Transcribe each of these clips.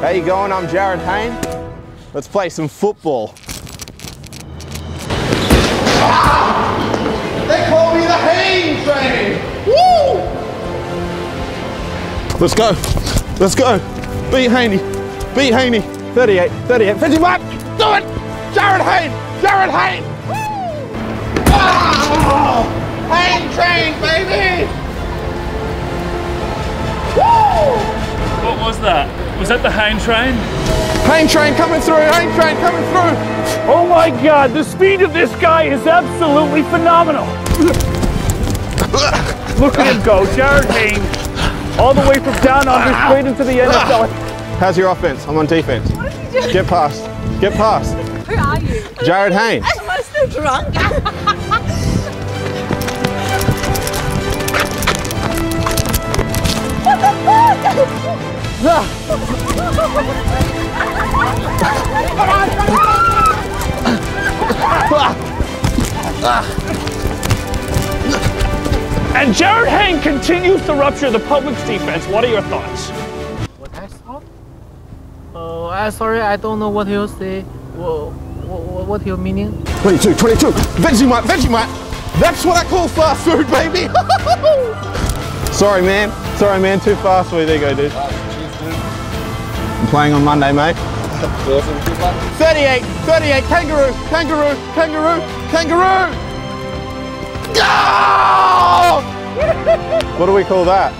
How you going? I'm Jarryd Hayne. Let's play some football. They call me the Hayne train! Woo! Let's go. Let's go. Beat Haney. Beat Haney. 38, 38, 51. Do it! Jarryd Hayne! Jarryd Hayne! Oh, Hayne train, baby! Woo! What was that? Was that the Hayne train? Hayne train coming through! Hain train coming through! Oh my god, the speed of this guy is absolutely phenomenal. Look at him go, Jarryd Hayne, all the way from down under straight into the NFL. How's your offense? I'm on defense. Get past. Get past. Who are you? Jarryd Hayne. Am I still drunk? And Jarryd Hayne continues to rupture the public's defense. What are your thoughts? What I saw? Oh, I sorry, I don't know what he'll say. What, what, what he'll meaning? 22, 22. Vegemite, Vegemite. That's what I call fast food, baby. Sorry, man. Sorry, man. Too fast for you. There you go, dude. I'm playing on Monday, mate. 38, 38. Kangaroo, kangaroo, kangaroo, kangaroo. Go! what do we call that?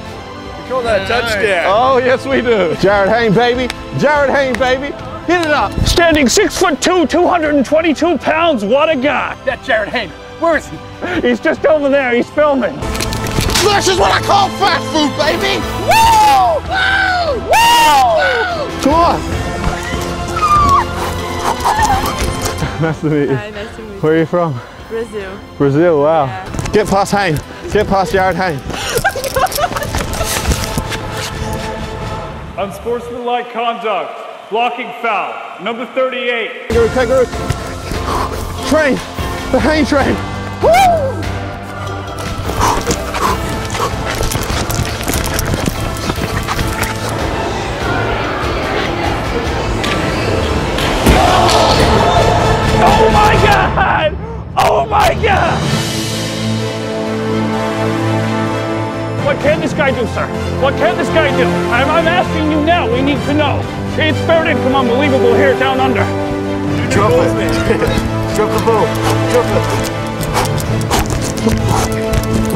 We Call that a touchdown. Oh, yes, we do. Jarryd Hayne, baby. Jarryd Hayne, baby. Hit it up. Standing six foot two, 222 pounds. What a guy. That Jarryd Hayne. Where is he? He's just over there. He's filming. This is what I call fast food, baby. Woo! Woo! Woo! Come on. nice to meet you. Hi, nice to meet you. Where are you from? Brazil. Brazil, wow. Yeah. Get past Hayne. Get past Jarryd Hayne. Unsportsmanlike conduct. Blocking foul. Number 38. Kangaroo, kangaroo. Train. The Hayne train. Woo! What can this guy do, sir? What can this guy do? I'm, I'm asking you now. We need to know. It's fair income unbelievable here down under. Drop it. Drop the. Drop it.